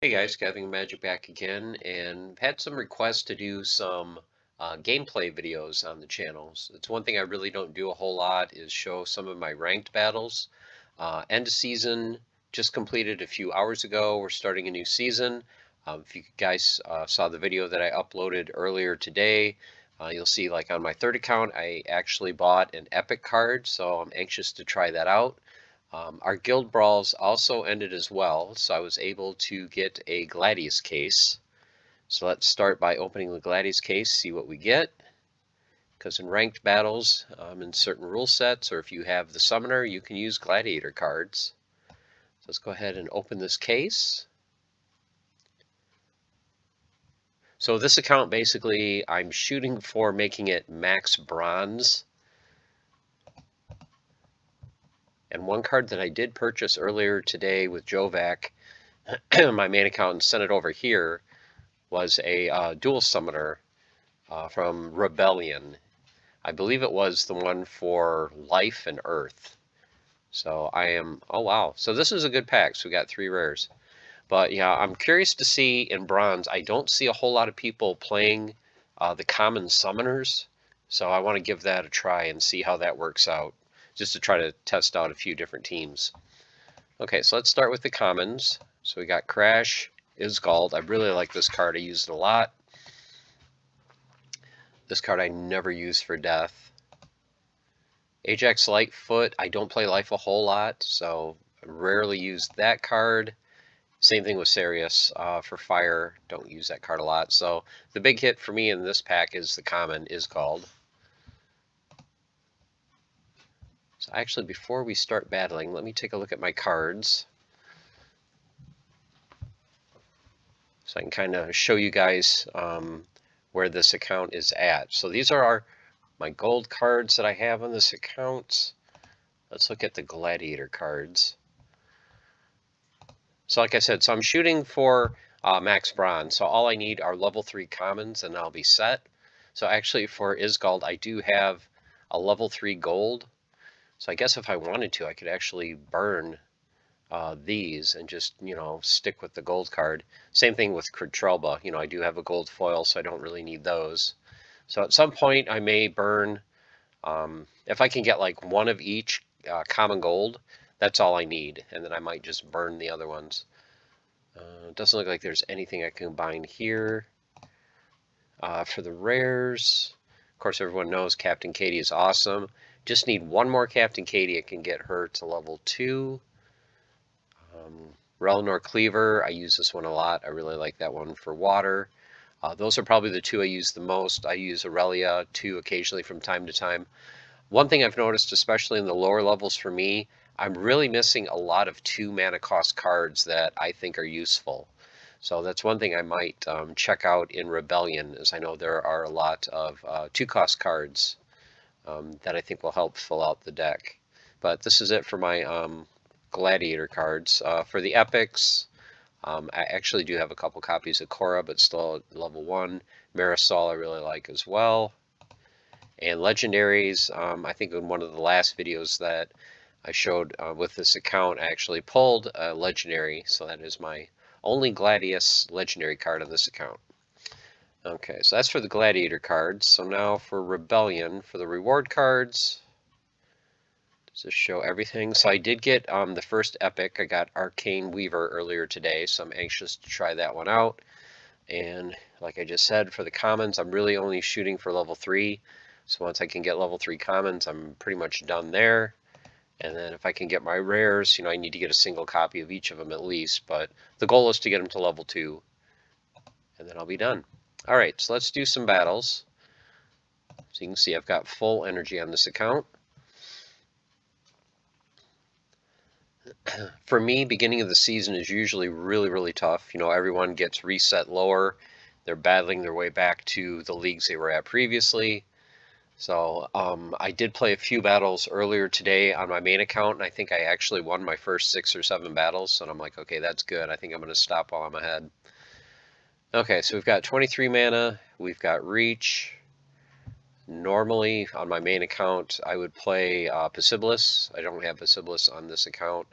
Hey guys, Gathering Magic back again, and had some requests to do some uh, gameplay videos on the channels. It's one thing I really don't do a whole lot is show some of my ranked battles. Uh, end of season just completed a few hours ago. We're starting a new season. Um, if you guys uh, saw the video that I uploaded earlier today, uh, you'll see like on my third account I actually bought an epic card, so I'm anxious to try that out. Um, our guild brawls also ended as well, so I was able to get a Gladius case. So let's start by opening the Gladius case, see what we get. Because in ranked battles, um, in certain rule sets, or if you have the summoner, you can use gladiator cards. So let's go ahead and open this case. So this account, basically, I'm shooting for making it max bronze. And one card that I did purchase earlier today with Jovac, my main account, and sent it over here, was a uh, dual summoner uh, from Rebellion. I believe it was the one for Life and Earth. So I am, oh wow. So this is a good pack. So we got three rares. But yeah, I'm curious to see in bronze. I don't see a whole lot of people playing uh, the common summoners. So I want to give that a try and see how that works out just to try to test out a few different teams. Okay, so let's start with the commons. So we got Crash, Isgald. I really like this card. I used it a lot. This card I never use for death. Ajax Lightfoot, I don't play life a whole lot, so I rarely use that card. Same thing with Sarius uh, for fire. Don't use that card a lot. So the big hit for me in this pack is the common Isgald. Actually, before we start battling, let me take a look at my cards. So I can kind of show you guys um, where this account is at. So these are our my gold cards that I have on this account. Let's look at the gladiator cards. So like I said, so I'm shooting for uh, max bronze. So all I need are level 3 commons and I'll be set. So actually for Isgald, I do have a level 3 gold so I guess if I wanted to, I could actually burn uh, these and just, you know, stick with the gold card. Same thing with Ketrelba. You know, I do have a gold foil, so I don't really need those. So at some point, I may burn, um, if I can get like one of each uh, common gold, that's all I need. And then I might just burn the other ones. Uh, doesn't look like there's anything I can combine here. Uh, for the rares, of course, everyone knows Captain Katie is awesome. Just need one more Captain Katie. I can get her to level 2. Um, Relinor Cleaver, I use this one a lot. I really like that one for water. Uh, those are probably the two I use the most. I use Aurelia too occasionally from time to time. One thing I've noticed, especially in the lower levels for me, I'm really missing a lot of two mana cost cards that I think are useful. So that's one thing I might um, check out in Rebellion, as I know there are a lot of uh, two cost cards um, that I think will help fill out the deck. But this is it for my um, Gladiator cards. Uh, for the Epics, um, I actually do have a couple copies of Cora, but still level 1. Marisol I really like as well. And Legendaries, um, I think in one of the last videos that I showed uh, with this account, I actually pulled a Legendary, so that is my only Gladius Legendary card on this account. Okay, so that's for the gladiator cards. So now for rebellion, for the reward cards, this show everything? So I did get um, the first epic. I got Arcane Weaver earlier today, so I'm anxious to try that one out. And like I just said, for the commons, I'm really only shooting for level 3. So once I can get level 3 commons, I'm pretty much done there. And then if I can get my rares, you know, I need to get a single copy of each of them at least. But the goal is to get them to level 2. And then I'll be done. All right, so let's do some battles. So you can see I've got full energy on this account. For me, beginning of the season is usually really, really tough. You know, everyone gets reset lower. They're battling their way back to the leagues they were at previously. So um, I did play a few battles earlier today on my main account, and I think I actually won my first six or seven battles. And I'm like, okay, that's good. I think I'm going to stop while I'm ahead. Okay, so we've got 23 mana, we've got Reach. Normally, on my main account, I would play uh, Possibilus. I don't have Possibilus on this account.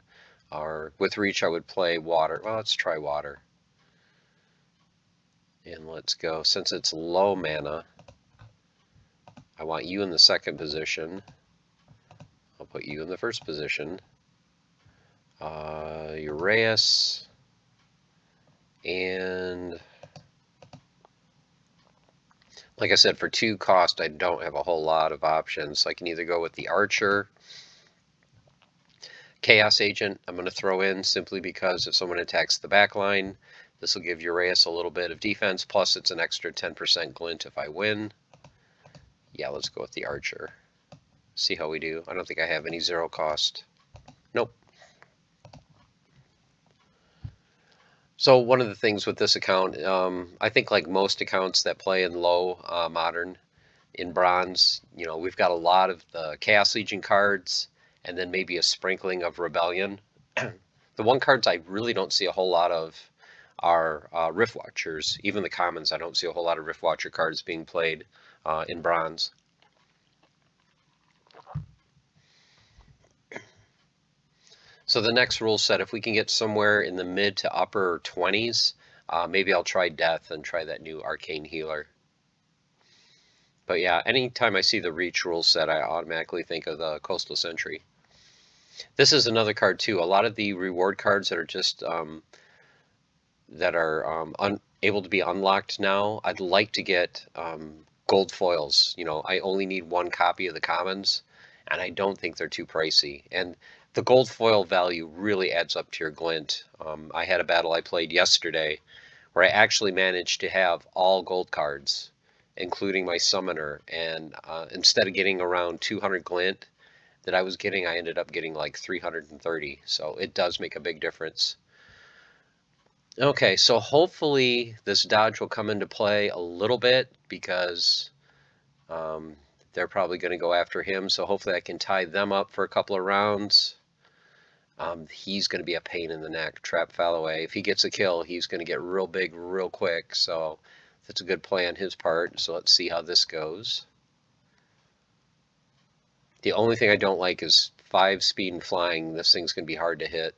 Or with Reach, I would play Water. Well, let's try Water. And let's go, since it's low mana, I want you in the second position. I'll put you in the first position. Uh, Uraeus. And like I said, for two cost, I don't have a whole lot of options. I can either go with the Archer, Chaos Agent, I'm going to throw in simply because if someone attacks the back line, this will give Uraeus a little bit of defense, plus it's an extra 10% glint if I win. Yeah, let's go with the Archer. See how we do. I don't think I have any zero cost. Nope. So one of the things with this account, um, I think like most accounts that play in low uh, modern, in bronze, you know, we've got a lot of the Chaos Legion cards, and then maybe a sprinkling of Rebellion. the one cards I really don't see a whole lot of are uh, Rift Watchers. Even the commons, I don't see a whole lot of Rift Watcher cards being played uh, in bronze. So the next rule set, if we can get somewhere in the mid to upper 20s, uh, maybe I'll try Death and try that new Arcane Healer. But yeah, anytime I see the Reach rule set, I automatically think of the Coastal Sentry. This is another card too. A lot of the reward cards that are just um, that are um, able to be unlocked now, I'd like to get um, gold foils. You know, I only need one copy of the commons, and I don't think they're too pricey. And the gold foil value really adds up to your glint. Um, I had a battle I played yesterday where I actually managed to have all gold cards, including my summoner. And uh, instead of getting around 200 glint that I was getting, I ended up getting like 330. So it does make a big difference. Okay, so hopefully this dodge will come into play a little bit because um, they're probably going to go after him. So hopefully I can tie them up for a couple of rounds um, he's going to be a pain in the neck. Trap Falloway. If he gets a kill, he's going to get real big real quick. So that's a good play on his part. So let's see how this goes. The only thing I don't like is 5 speed and flying. This thing's going to be hard to hit.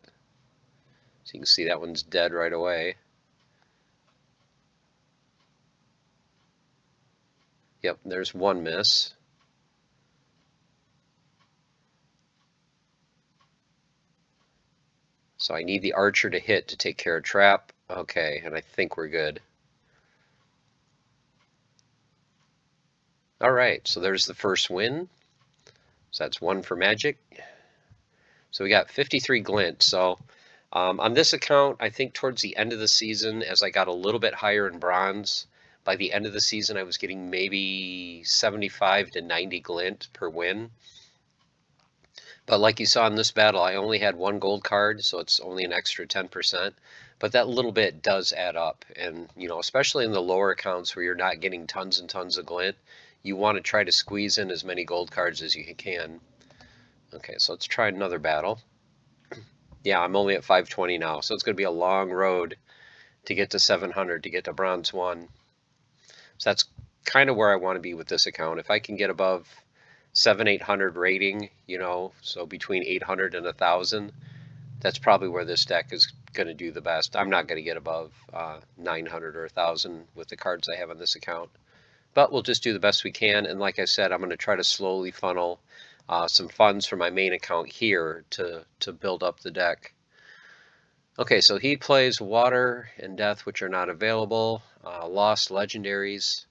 So you can see that one's dead right away. Yep, there's one miss. So I need the archer to hit to take care of trap. Okay, and I think we're good. All right, so there's the first win. So that's one for Magic. So we got 53 glint. So um, on this account, I think towards the end of the season, as I got a little bit higher in bronze, by the end of the season, I was getting maybe 75 to 90 glint per win. But like you saw in this battle, I only had one gold card, so it's only an extra 10%. But that little bit does add up. And, you know, especially in the lower accounts where you're not getting tons and tons of glint, you want to try to squeeze in as many gold cards as you can. Okay, so let's try another battle. yeah, I'm only at 520 now, so it's going to be a long road to get to 700, to get to bronze 1. So that's kind of where I want to be with this account. If I can get above seven, 800 rating, you know, so between 800 and 1,000, that's probably where this deck is going to do the best. I'm not going to get above uh, 900 or 1,000 with the cards I have on this account. But we'll just do the best we can. And like I said, I'm going to try to slowly funnel uh, some funds from my main account here to, to build up the deck. Okay, so he plays Water and Death, which are not available. Uh, lost Legendaries,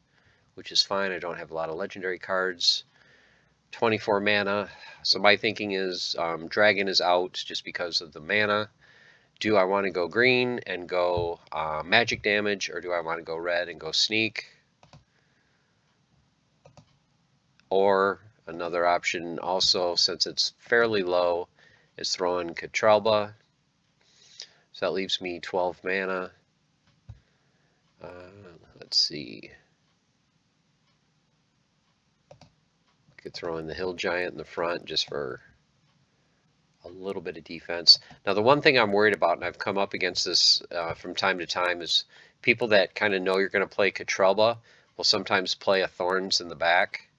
which is fine. I don't have a lot of Legendary cards. 24 mana. So my thinking is um, Dragon is out just because of the mana. Do I want to go green and go uh, magic damage, or do I want to go red and go sneak? Or another option also, since it's fairly low, is throw in Ketrelba. So that leaves me 12 mana. Uh, let's see. Could throw in the Hill Giant in the front just for a little bit of defense. Now, the one thing I'm worried about, and I've come up against this uh, from time to time, is people that kind of know you're going to play Ketrelba will sometimes play a Thorns in the back.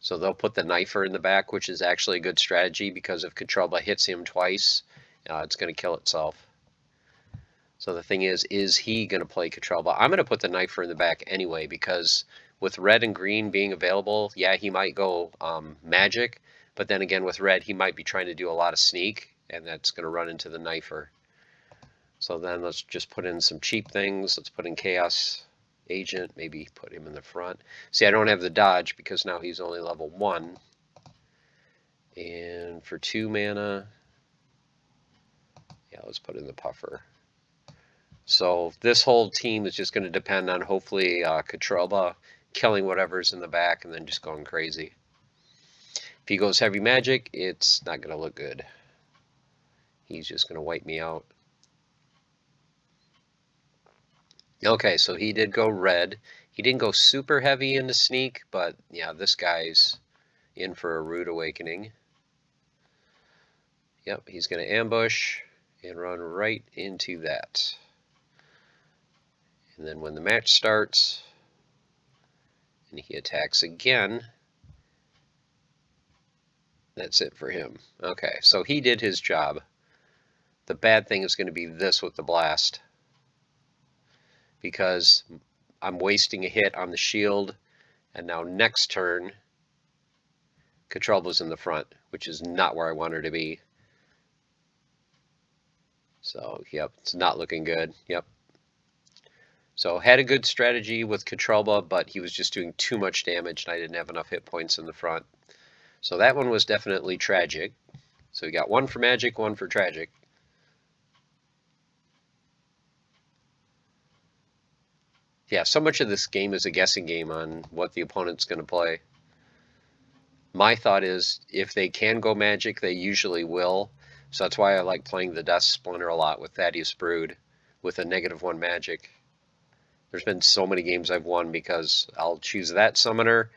So they'll put the Knifer in the back, which is actually a good strategy because if Ketrelba hits him twice, uh, it's going to kill itself. So the thing is, is he going to play Ketrelba? I'm going to put the Knifer in the back anyway because with red and green being available, yeah, he might go um, magic. But then again, with red, he might be trying to do a lot of sneak, and that's going to run into the Knifer. So then let's just put in some cheap things. Let's put in Chaos Agent, maybe put him in the front. See, I don't have the dodge because now he's only level 1. And for 2 mana, yeah, let's put in the Puffer. So this whole team is just going to depend on hopefully uh, killing whatever's in the back and then just going crazy. If he goes heavy magic, it's not going to look good. He's just going to wipe me out. Okay, so he did go red. He didn't go super heavy into sneak, but yeah, this guy's in for a rude awakening. Yep, he's going to ambush and run right into that. And then when the match starts, and he attacks again, that's it for him. Okay, so he did his job. The bad thing is going to be this with the blast. Because I'm wasting a hit on the shield, and now next turn, Ketrelba's in the front, which is not where I want her to be. So, yep, it's not looking good. Yep, so had a good strategy with Ketrelba, but he was just doing too much damage and I didn't have enough hit points in the front. So that one was definitely tragic. So we got one for magic, one for tragic. Yeah, so much of this game is a guessing game on what the opponent's going to play. My thought is if they can go magic, they usually will. So that's why I like playing the Death Splinter a lot with Thaddeus Brood with a negative one magic. There's been so many games I've won because I'll choose that summoner,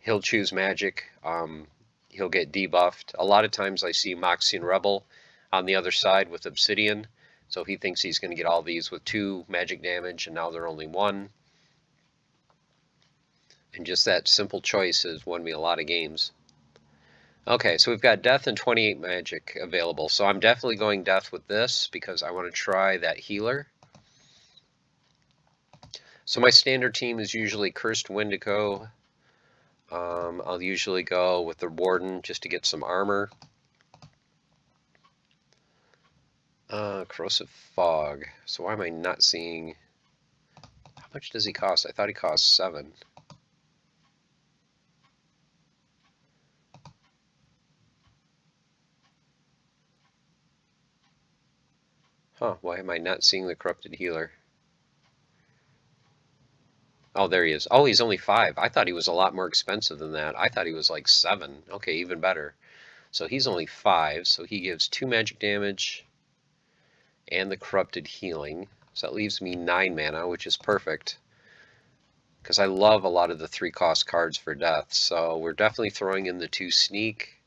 he'll choose magic, um, he'll get debuffed. A lot of times I see Moxian Rebel on the other side with Obsidian, so he thinks he's going to get all these with two magic damage, and now they're only one. And just that simple choice has won me a lot of games. Okay, so we've got Death and 28 Magic available. So I'm definitely going Death with this because I want to try that Healer. So my standard team is usually Cursed Wendigo. Um, I'll usually go with the Warden just to get some armor. Uh, Corrosive Fog. So why am I not seeing... How much does he cost? I thought he cost 7. Huh, why am I not seeing the Corrupted Healer? Oh, there he is. Oh, he's only five. I thought he was a lot more expensive than that. I thought he was like seven. Okay, even better. So he's only five, so he gives two magic damage and the corrupted healing. So that leaves me nine mana, which is perfect. Because I love a lot of the three cost cards for death. So we're definitely throwing in the two sneak.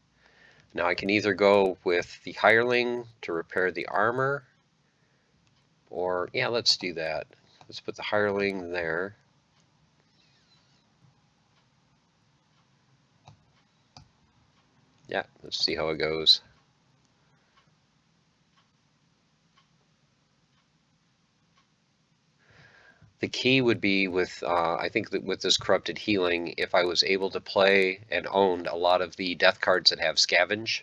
Now I can either go with the hireling to repair the armor. Or, yeah, let's do that. Let's put the hireling there. Yeah, let's see how it goes. The key would be with, uh, I think that with this Corrupted Healing, if I was able to play and owned a lot of the death cards that have Scavenge,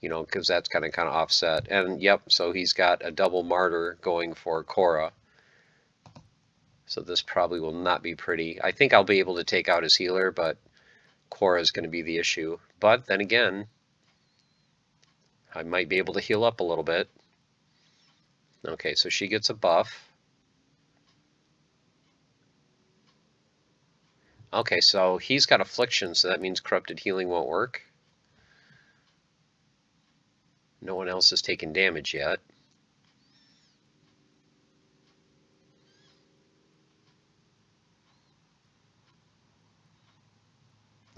you know, because that's kind of kind of offset. And yep, so he's got a double Martyr going for Cora. So this probably will not be pretty. I think I'll be able to take out his healer, but Cora is going to be the issue. But then again, I might be able to heal up a little bit. Okay, so she gets a buff. Okay, so he's got affliction, so that means corrupted healing won't work. No one else has taken damage yet.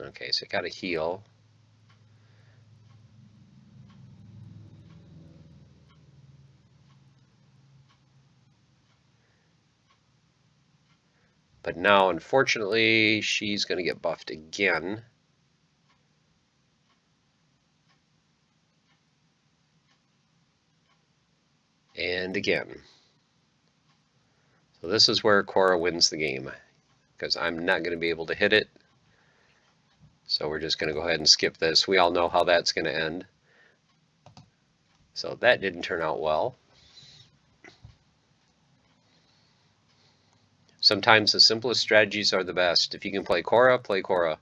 Okay, so I got to heal. But now, unfortunately, she's going to get buffed again. And again. So this is where Cora wins the game because I'm not going to be able to hit it. So we're just going to go ahead and skip this. We all know how that's going to end. So that didn't turn out well. Sometimes the simplest strategies are the best. If you can play Cora, play Cora.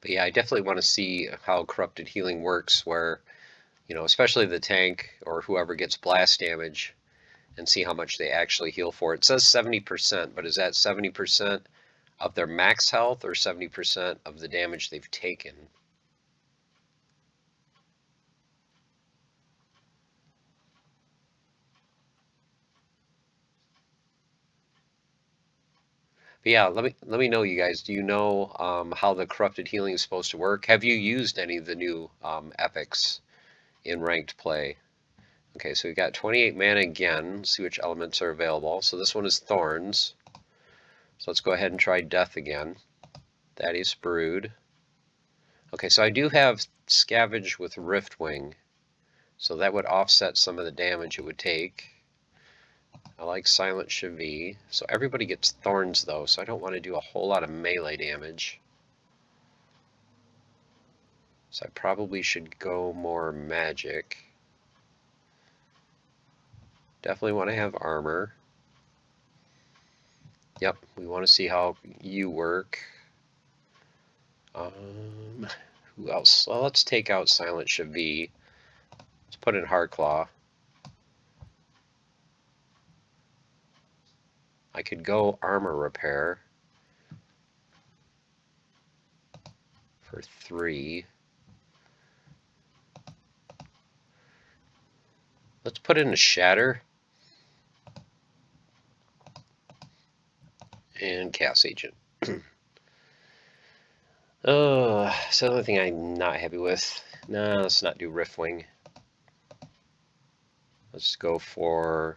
But yeah, I definitely want to see how corrupted healing works where, you know, especially the tank or whoever gets blast damage and see how much they actually heal for. It says 70%, but is that 70% of their max health or 70% of the damage they've taken? But yeah, let me let me know, you guys. Do you know um, how the corrupted healing is supposed to work? Have you used any of the new um, epics in ranked play? Okay, so we've got 28 mana again. Let's see which elements are available. So this one is Thorns. So let's go ahead and try Death again. That is Brood. Okay, so I do have Scavenge with Riftwing. So that would offset some of the damage it would take. I like Silent Sha-Vi. So everybody gets Thorns though, so I don't want to do a whole lot of melee damage. So I probably should go more magic. Definitely want to have armor. Yep, we want to see how you work. Um, who else? Well, let's take out Silent Sha-Vi. Let's put in Hardclaw. I could go armor repair for three. Let's put in a shatter and Chaos Agent. oh, so the only thing I'm not happy with. No, let's not do Riftwing. Let's go for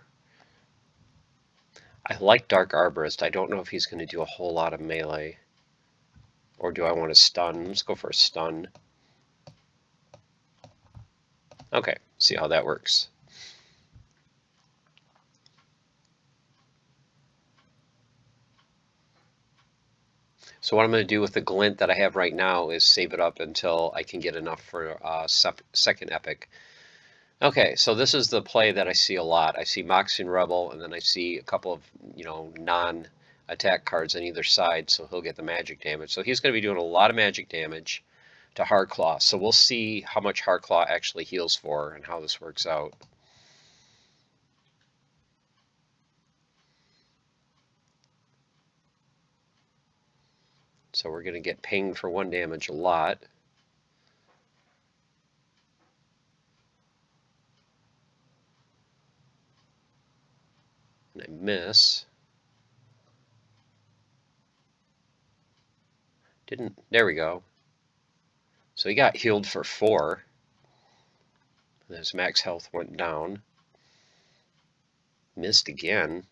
I like Dark Arborist. I don't know if he's going to do a whole lot of melee. Or do I want to stun? Let's go for a stun. Okay, see how that works. So what I'm going to do with the glint that I have right now is save it up until I can get enough for a uh, second epic. Okay, so this is the play that I see a lot. I see Moxian Rebel, and then I see a couple of, you know, non-attack cards on either side, so he'll get the magic damage. So he's going to be doing a lot of magic damage to Hardclaw. So we'll see how much Hardclaw actually heals for and how this works out. So we're going to get pinged for one damage a lot. and I miss. Didn't, there we go. So he got healed for four. And his max health went down. Missed again.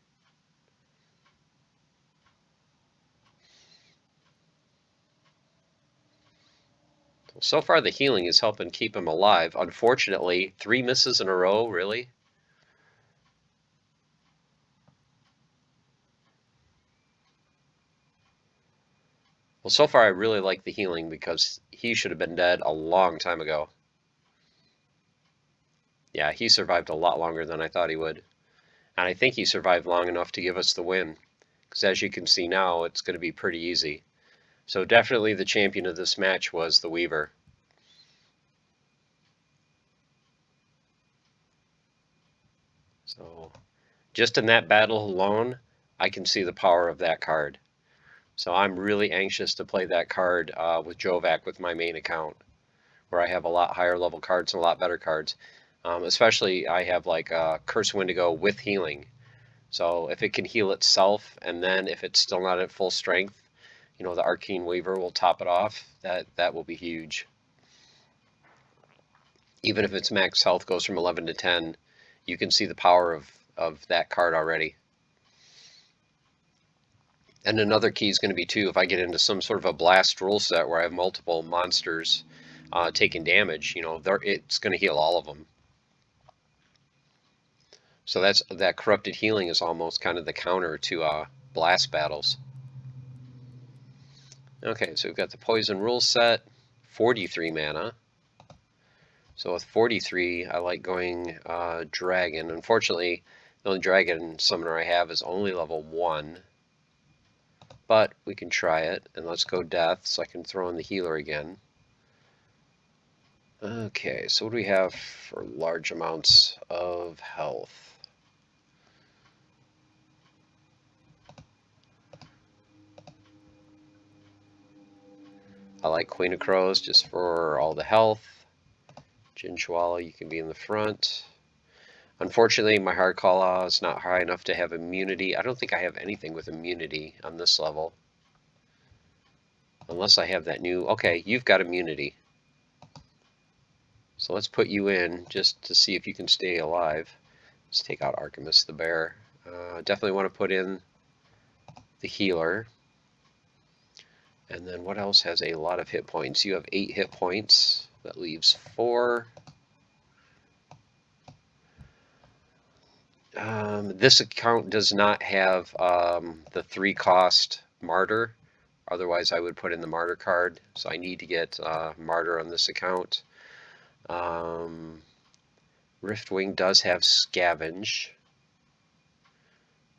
So far the healing is helping keep him alive. Unfortunately, three misses in a row, really? Well, so far I really like the healing because he should have been dead a long time ago. Yeah, he survived a lot longer than I thought he would. And I think he survived long enough to give us the win. Because as you can see now, it's going to be pretty easy. So definitely the champion of this match was the Weaver. So just in that battle alone, I can see the power of that card. So I'm really anxious to play that card uh, with Jovac with my main account, where I have a lot higher level cards and a lot better cards. Um, especially I have like uh, Curse Wendigo with healing. So if it can heal itself, and then if it's still not at full strength, you know, the Arcane Weaver will top it off. That, that will be huge. Even if its max health goes from 11 to 10, you can see the power of, of that card already. And another key is going to be too, if I get into some sort of a blast rule set where I have multiple monsters uh, taking damage, you know, it's going to heal all of them. So that's that corrupted healing is almost kind of the counter to uh, blast battles. Okay, so we've got the poison rule set, 43 mana. So with 43, I like going uh, dragon. Unfortunately, the only dragon summoner I have is only level 1 but we can try it. And let's go death so I can throw in the healer again. Okay, so what do we have for large amounts of health? I like Queen of Crows just for all the health. Djinn Chwala, you can be in the front. Unfortunately, my Hardclaw is not high enough to have immunity. I don't think I have anything with immunity on this level. Unless I have that new... Okay, you've got immunity. So let's put you in just to see if you can stay alive. Let's take out Archimus the bear. Uh, definitely want to put in the healer. And then what else has a lot of hit points? You have eight hit points. That leaves four. Um, this account does not have um, the three cost martyr. Otherwise, I would put in the martyr card. So I need to get uh, martyr on this account. Um, Riftwing does have scavenge.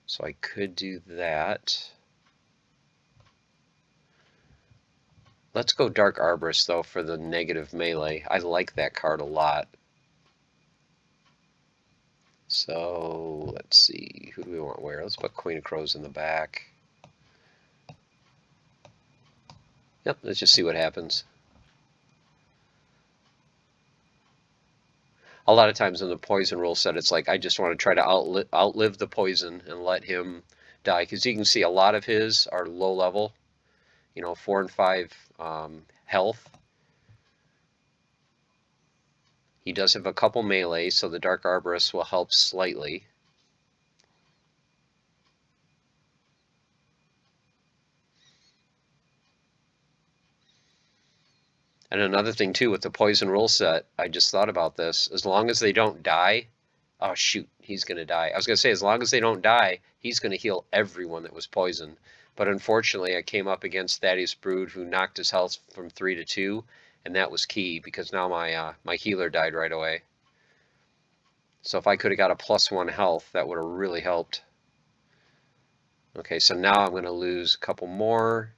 So I could do that. Let's go Dark Arborist, though, for the negative melee. I like that card a lot. So let's see, who do we want where? Let's put Queen of Crows in the back. Yep, let's just see what happens. A lot of times in the poison rule set, it's like I just want to try to outli outlive the poison and let him die. Because you can see a lot of his are low level, you know, four and five um, health. He does have a couple melee, so the Dark Arborist will help slightly. And another thing too with the poison rule set, I just thought about this. As long as they don't die, oh shoot, he's gonna die. I was gonna say as long as they don't die, he's gonna heal everyone that was poisoned. But unfortunately, I came up against Thaddeus Brood, who knocked his health from three to two, and that was key because now my uh, my healer died right away. So if I could have got a plus one health, that would have really helped. Okay, so now I'm going to lose a couple more.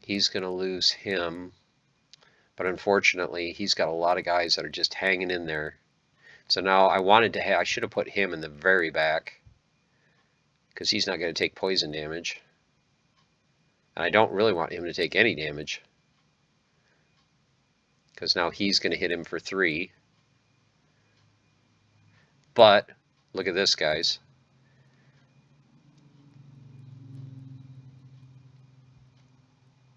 He's going to lose him. But unfortunately, he's got a lot of guys that are just hanging in there. So now I wanted to have, I should have put him in the very back. Because he's not going to take poison damage. And I don't really want him to take any damage because now he's going to hit him for three. But look at this, guys.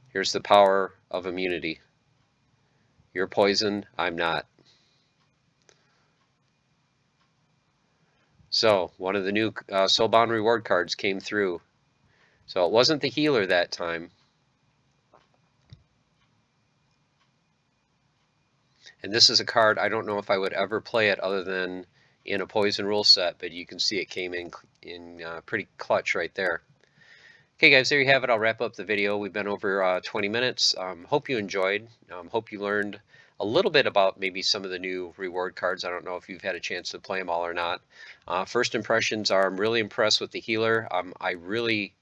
Here's the power of immunity. You're poisoned, I'm not. So, one of the new uh, Soulbound reward cards came through. So it wasn't the healer that time. And this is a card, I don't know if I would ever play it other than in a Poison Rule set, but you can see it came in, in uh, pretty clutch right there. Okay guys, there you have it. I'll wrap up the video. We've been over uh, 20 minutes. Um, hope you enjoyed. Um, hope you learned a little bit about maybe some of the new reward cards. I don't know if you've had a chance to play them all or not. Uh, first impressions are I'm really impressed with the healer. Um, I really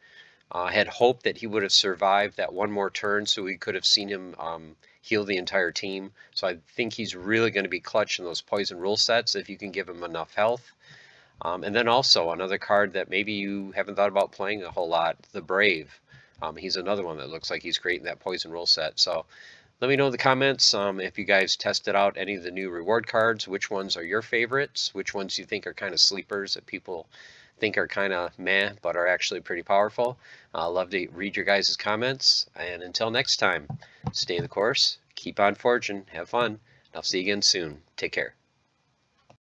uh, had hoped that he would have survived that one more turn so we could have seen him um, heal the entire team. So I think he's really going to be clutch in those poison rule sets if you can give him enough health. Um, and then also another card that maybe you haven't thought about playing a whole lot, the Brave. Um, he's another one that looks like he's creating that poison rule set. So let me know in the comments um, if you guys tested out any of the new reward cards, which ones are your favorites, which ones you think are kind of sleepers that people think are kind of meh, but are actually pretty powerful. I uh, love to read your guys' comments. And until next time, stay the course, keep on forging, have fun, and I'll see you again soon. Take care.